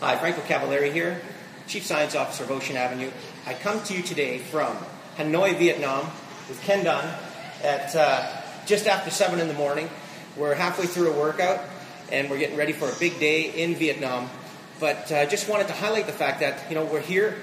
Hi, Franco Cavaleri here, Chief Science Officer of Ocean Avenue. I come to you today from Hanoi, Vietnam, with Ken Dunn at uh, just after 7 in the morning. We're halfway through a workout and we're getting ready for a big day in Vietnam. But I uh, just wanted to highlight the fact that, you know, we're here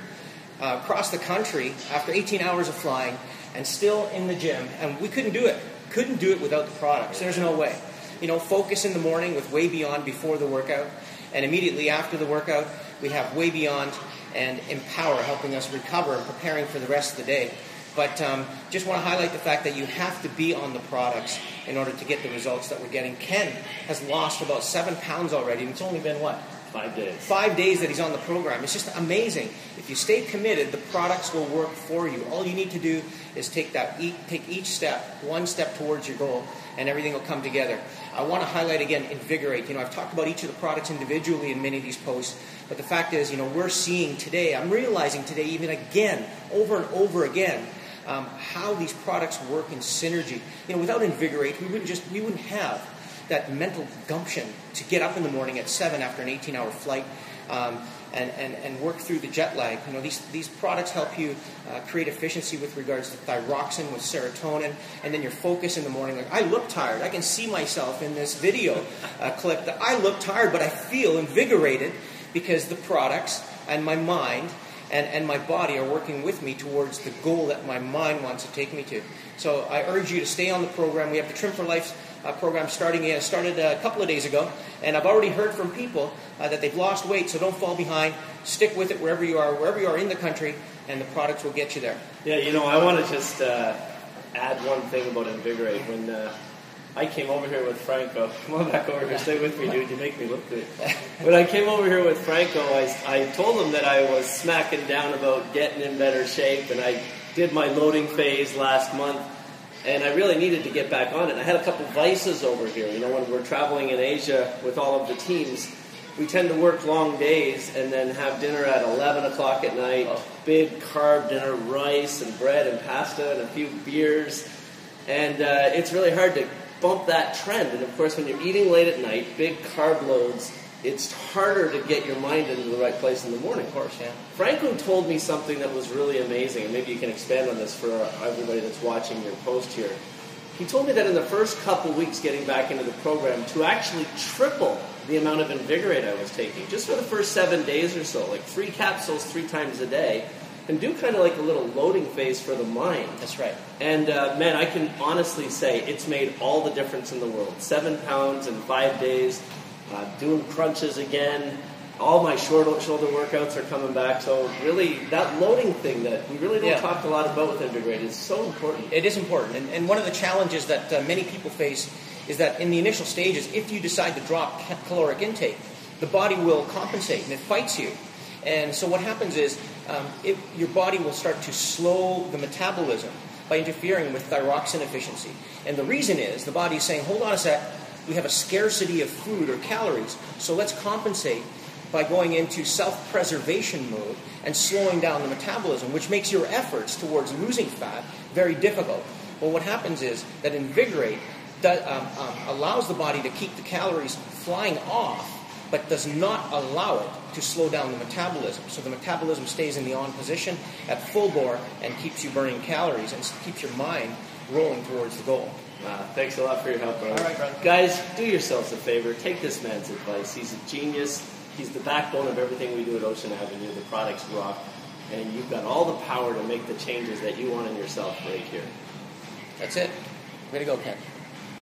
uh, across the country after 18 hours of flying and still in the gym, and we couldn't do it. Couldn't do it without the products. There's no way. You know, focus in the morning with Way Beyond before the workout, and immediately after the workout, we have Way Beyond and Empower helping us recover and preparing for the rest of the day. But um, just want to highlight the fact that you have to be on the products in order to get the results that we're getting. Ken has lost about seven pounds already, and it's only been what? Five days. Five days that he's on the program. It's just amazing. If you stay committed, the products will work for you. All you need to do is take that, take each step, one step towards your goal, and everything will come together. I want to highlight again, invigorate. You know, I've talked about each of the products individually in many of these posts, but the fact is, you know, we're seeing today, I'm realizing today, even again, over and over again, um, how these products work in synergy. You know, without invigorate, we wouldn't just we wouldn't have that mental gumption to get up in the morning at seven after an 18-hour flight. Um, and, and, and work through the jet lag. You know, these, these products help you uh, create efficiency with regards to thyroxine, with serotonin, and then your focus in the morning. Like, I look tired. I can see myself in this video uh, clip that I look tired, but I feel invigorated because the products and my mind and, and my body are working with me towards the goal that my mind wants to take me to. So I urge you to stay on the program. We have the Trim for Life uh, program starting uh, started a couple of days ago, and I've already heard from people uh, that they've lost weight. So don't fall behind. Stick with it wherever you are, wherever you are in the country, and the products will get you there. Yeah, you know, I want to just uh, add one thing about Invigorate. When uh, I came over here with Franco, come on back over here, stay with me, dude. You make me look good. When I came over here with Franco, I, I told him that I was smacking down about getting in better shape, and I did my loading phase last month and I really needed to get back on it. I had a couple vices over here. You know, when we're traveling in Asia with all of the teams, we tend to work long days and then have dinner at 11 o'clock at night. Oh. Big carb dinner, rice and bread and pasta and a few beers. And uh, it's really hard to bump that trend. And of course, when you're eating late at night, big carb loads, it's harder to get your mind into the right place in the morning. Of course, yeah. Franco told me something that was really amazing, and maybe you can expand on this for everybody that's watching your post here. He told me that in the first couple weeks getting back into the program, to actually triple the amount of Invigorate I was taking, just for the first seven days or so, like three capsules three times a day, and do kind of like a little loading phase for the mind. That's right. And uh, man, I can honestly say it's made all the difference in the world. Seven pounds in five days uh, doing crunches again. All my short shoulder workouts are coming back. So really, that loading thing that we really don't yeah. talk a lot about with Invigorate is so important. It is important, and, and one of the challenges that uh, many people face is that in the initial stages, if you decide to drop caloric intake, the body will compensate and it fights you. And so what happens is um, it, your body will start to slow the metabolism by interfering with thyroxine efficiency. And the reason is the body is saying, hold on a sec, we have a scarcity of food or calories, so let's compensate by going into self preservation mode and slowing down the metabolism, which makes your efforts towards losing fat very difficult. Well, what happens is that Invigorate does, um, um, allows the body to keep the calories flying off, but does not allow it to slow down the metabolism. So the metabolism stays in the on position at full bore and keeps you burning calories and keeps your mind rolling towards the goal. Uh, thanks a lot for your help, brother. All right, brother. Guys, do yourselves a favor. Take this man's advice. He's a genius. He's the backbone of everything we do at Ocean Avenue. The products rock. And you've got all the power to make the changes that you want in yourself right here. That's it. Way to go, Ken.